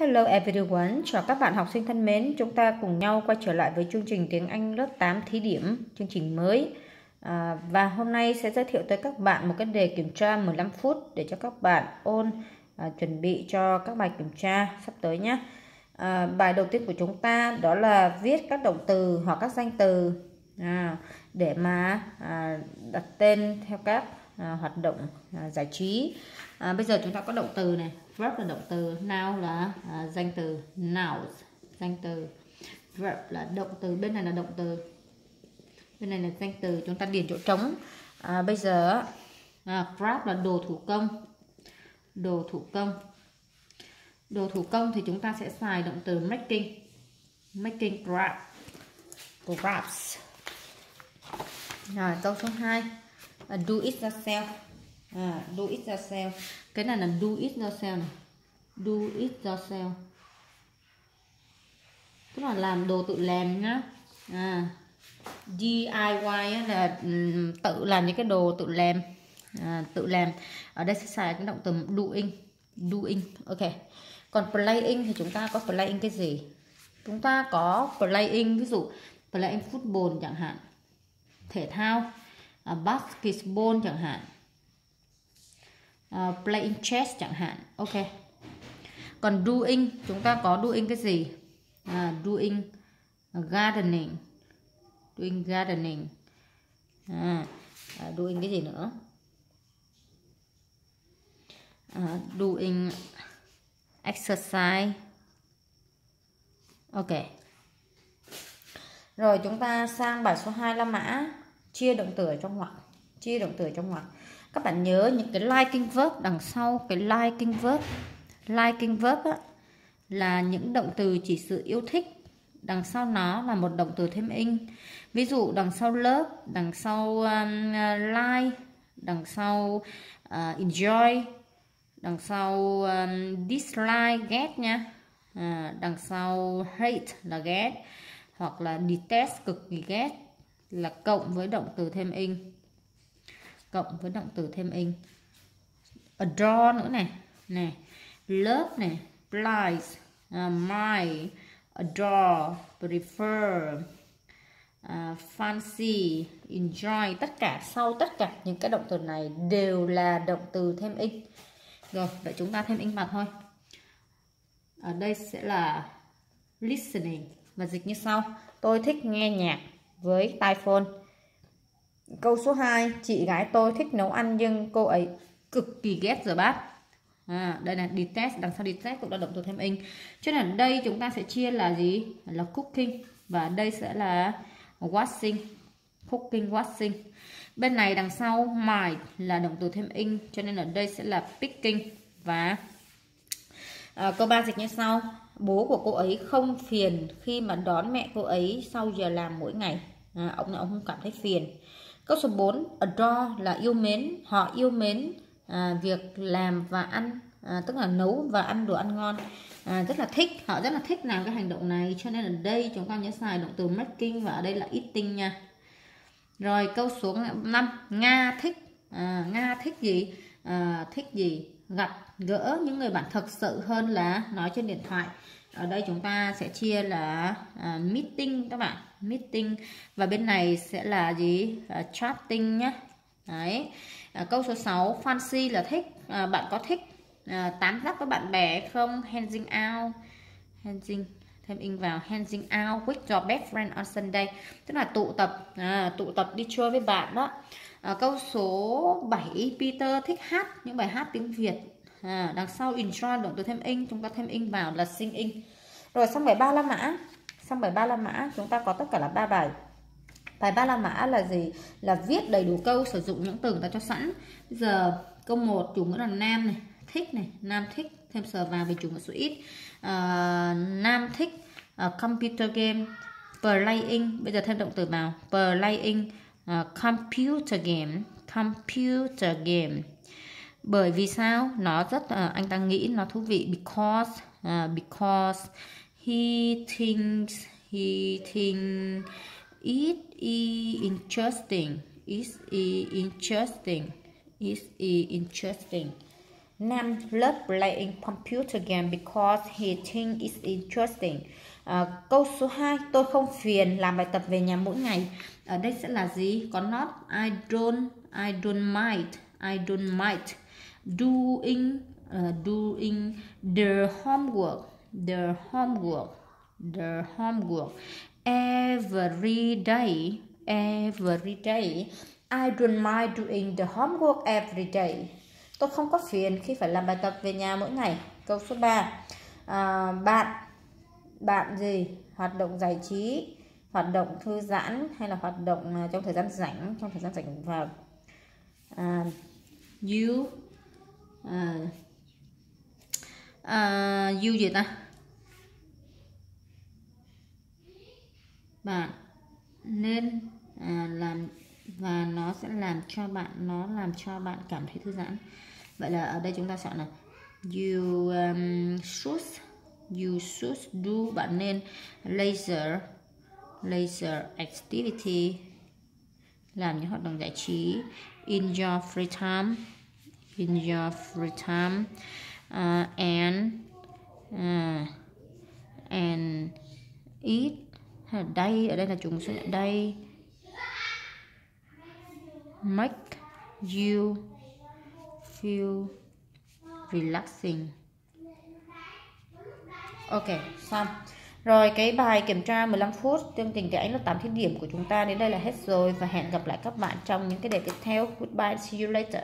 Hello everyone, chào các bạn học sinh thân mến. Chúng ta cùng nhau quay trở lại với chương trình tiếng Anh lớp 8 thí điểm, chương trình mới. À, và hôm nay sẽ giới thiệu tới các bạn một cái đề kiểm tra 15 phút để cho các bạn ôn à, chuẩn bị cho các bài kiểm tra sắp tới nhé. À, bài đầu tiên của chúng ta đó là viết các động từ hoặc các danh từ à, để mà à, đặt tên theo các à, hoạt động à, giải trí. À, bây giờ chúng ta có động từ này verb là động từ now là à, danh từ nouns danh từ. Verb là động từ bên này là động từ. Bên này là danh từ chúng ta điền chỗ trống. À, bây giờ à, craft là đồ thủ công. Đồ thủ công. Đồ thủ công thì chúng ta sẽ xài động từ making. Making craft crafts rồi câu số 2 à, do it yourself à, do it yourself. Cái này là do it yourself này. Do it yourself. Tức là làm đồ tự làm nhá. À, DIY là tự làm những cái đồ tự làm. À, tự làm. Ở đây sẽ xài cái động từ doing. Doing ok. Còn playing thì chúng ta có playing cái gì? Chúng ta có playing ví dụ playing football chẳng hạn thể thao. Uh, basketball chẳng hạn. Ờ, uh, playing chess chẳng hạn. Ok. Còn doing chúng ta có doing cái gì? À, doing gardening. Doing gardening. À, à doing cái gì nữa? À, doing exercise. Ok. Rồi chúng ta sang bài số 2 La Mã. Chia động từ ở trong ngoặc. Chia động từ ở trong ngoặc các bạn nhớ những cái liking verb đằng sau cái liking verb. Liking verb á, là những động từ chỉ sự yêu thích. Đằng sau nó là một động từ thêm in. Ví dụ đằng sau love đằng sau um, uh, like đằng sau uh, enjoy đằng sau um, dislike ghét nha. À, đằng sau hate là ghét hoặc là detest cực kỳ ghét là cộng với động từ thêm in cộng với động từ thêm in. Adore nữa này này love này plies uh, my adore prefer uh, fancy enjoy. Tất cả sau tất cả những cái động từ này đều là động từ thêm in. Rồi vậy chúng ta thêm in vào thôi. Ở đây sẽ là listening. Và dịch như sau. Tôi thích nghe nhạc với tai phone câu số 2 chị gái tôi thích nấu ăn nhưng cô ấy cực kỳ ghét rửa bát. À, đây là detest đằng sau detest cũng là động từ thêm in cho nên ở đây chúng ta sẽ chia là gì? Là cooking và đây sẽ là washing cooking washing. Bên này đằng sau my là động từ thêm in cho nên ở đây sẽ là picking và à, câu ba dịch như sau. Bố của cô ấy không phiền khi mà đón mẹ cô ấy sau giờ làm mỗi ngày. À, ông ông không cảm thấy phiền câu số 4 adore là yêu mến. Họ yêu mến à, việc làm và ăn à, tức là nấu và ăn đồ ăn ngon. À, rất là thích họ rất là thích làm cái hành động này. Cho nên ở đây chúng ta nhớ xài động từ making và ở đây là eating nha. Rồi câu số 5 Nga thích à, Nga thích gì? À, thích gì? Gặp gỡ những người bạn thật sự hơn là nói trên điện thoại ở đây chúng ta sẽ chia là uh, meeting các bạn. Meeting. Và bên này sẽ là gì? Uh, chatting nhé đấy. Uh, câu số 6 fancy là thích. Uh, bạn có thích uh, tán giác với bạn bè không? Hanging out. Hanging thêm in vào. Hanging out with your best friend on Sunday. Tức là tụ tập. À, tụ tập đi chơi với bạn đó. À, câu số 7 Peter thích hát. Những bài hát tiếng Việt à, đằng sau intron động từ thêm in chúng ta thêm in vào là sing in rồi xong bài ba la mã. Xong bài ba la mã chúng ta có tất cả là ba bài. Bài ba la mã là gì? Là viết đầy đủ câu sử dụng những từ người ta cho sẵn. Bây giờ câu 1 chủ ngữ là nam này thích này nam thích thêm sờ vào về chủ ngữ số ít. À, nam thích uh, computer game playing bây giờ thêm động từ vào playing uh, computer game computer game bởi vì sao nó rất uh, anh ta nghĩ nó thú vị because uh, because he thinks he thinks it is interesting is interesting is interesting Nam love playing computer game because he thinks it's interesting. À, câu số 2 tôi không phiền làm bài tập về nhà mỗi ngày. Ở đây sẽ là gì? Có not I don't I don't mind I don't mind doing uh, doing the homework the homework the homework. Every day every day I don't mind doing the homework every day. Tôi không có phiền khi phải làm bài tập về nhà mỗi ngày. Câu số 3 à, bạn bạn gì? Hoạt động giải trí hoạt động thư giãn hay là hoạt động à, trong thời gian rảnh trong thời gian rảnh vào? Uh, you à, à, you gì ta? Bạn nên à, làm và nó sẽ làm cho bạn nó làm cho bạn cảm thấy thư giãn. Vậy là ở đây chúng ta chọn là you um, should you should do bạn nên laser laser activity. Làm những hoạt động giải trí in your free time in your free time uh, and uh, and eat. Đây ở đây là chúng sẽ đây make you feel relaxing. Ok xong. Rồi cái bài kiểm tra 15 phút chương trình thì anh lớp 8 thiết điểm của chúng ta đến đây là hết rồi và hẹn gặp lại các bạn trong những cái đề tiếp theo. Goodbye see you later.